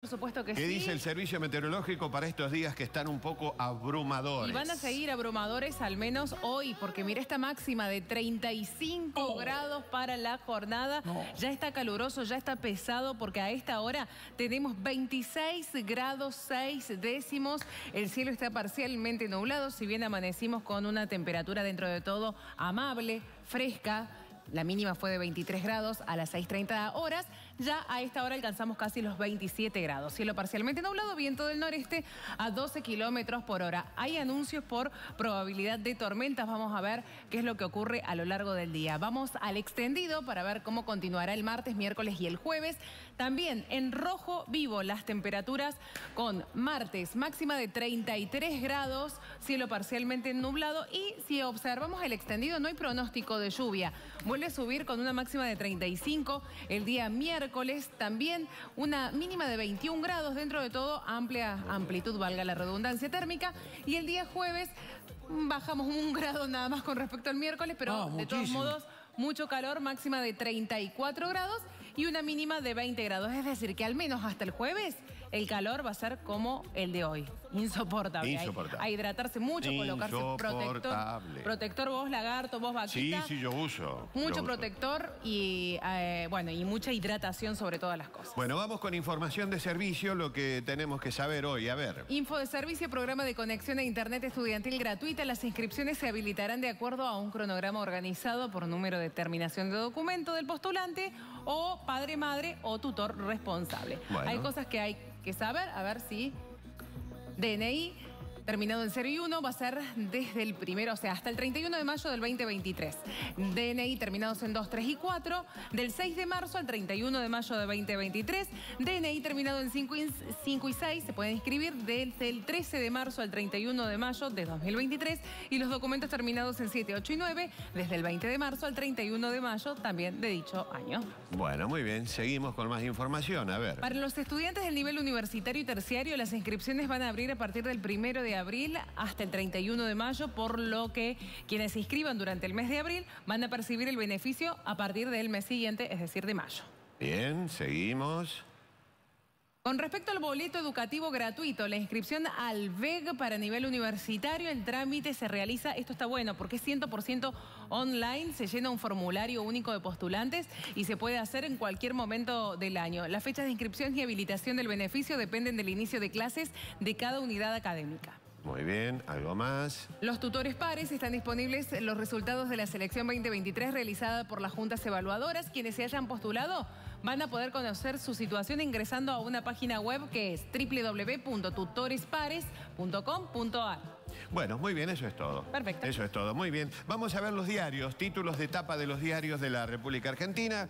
Por supuesto que ¿Qué sí. dice el servicio meteorológico para estos días que están un poco abrumadores? Y van a seguir abrumadores al menos hoy, porque mira esta máxima de 35 grados para la jornada. Ya está caluroso, ya está pesado, porque a esta hora tenemos 26 grados 6 décimos. El cielo está parcialmente nublado, si bien amanecimos con una temperatura dentro de todo amable, fresca. La mínima fue de 23 grados a las 6.30 horas. Ya a esta hora alcanzamos casi los 27 grados. Cielo parcialmente nublado, viento del noreste a 12 kilómetros por hora. Hay anuncios por probabilidad de tormentas. Vamos a ver qué es lo que ocurre a lo largo del día. Vamos al extendido para ver cómo continuará el martes, miércoles y el jueves. También en rojo vivo las temperaturas con martes máxima de 33 grados, cielo parcialmente nublado y si observamos el extendido no hay pronóstico de lluvia. A subir con una máxima de 35 el día miércoles, también una mínima de 21 grados, dentro de todo amplia amplitud, valga la redundancia térmica, y el día jueves mm, bajamos un grado nada más con respecto al miércoles, pero Ah, de todos modos mucho calor, máxima de 34 grados y una mínima de 20 grados. Es decir, que al menos hasta el jueves el calor va a ser como el de hoy. Insoportable. Insoportable. A hidratarse mucho, colocarse protector. Protector vos, lagarto, vos, Sí, vaquita. sí, yo uso. Mucho yo uso. protector y eh, bueno, y mucha hidratación sobre todas las cosas. Bueno, vamos con información de servicio, lo que tenemos que saber hoy. A ver. Info de servicio, programa de conexión a Internet estudiantil gratuita. Las inscripciones se habilitarán de acuerdo a un cronograma organizado por número de terminación de documento del postulante o padre, madre o tutor responsable. Bueno. Hay cosas que hay que saber, a ver si DNI terminado en 0 y 1 va a ser desde el primero, o sea, hasta el 31 de mayo del 2023. DNI terminados en 2, 3 y 4, del 6 de marzo al 31 de mayo de 2023. DNI terminado en 5 y, 5 y 6 se pueden inscribir desde el 13 de marzo al 31 de mayo de 2023 y los documentos terminados en 7, 8 y 9 desde el 20 de marzo al 31 de mayo también de dicho año. Bueno, muy bien. Seguimos con más información. A ver. Para los estudiantes del nivel universitario y terciario, las inscripciones van a abrir a partir del primero de abril hasta el 31 de mayo, por lo que quienes se inscriban durante el mes de abril van a percibir el beneficio a partir del mes siguiente, es decir, de mayo. Bien, seguimos. Con respecto al boleto educativo gratuito, la inscripción al VEG para nivel universitario, el trámite se realiza, esto está bueno porque es 100% online, se llena un formulario único de postulantes y se puede hacer en cualquier momento del año. Las fechas de inscripción y habilitación del beneficio dependen del inicio de clases de cada unidad académica. Muy bien, algo más. Los tutores pares están disponibles los resultados de la selección 2023 realizada por las juntas evaluadoras. Quienes se hayan postulado van a poder conocer su situación ingresando a una página web que es www.tutorespares.com.ar. Bueno, muy bien, eso es todo. Perfecto. Eso es todo, muy bien. Vamos a ver los diarios, títulos de tapa de los diarios de la República Argentina.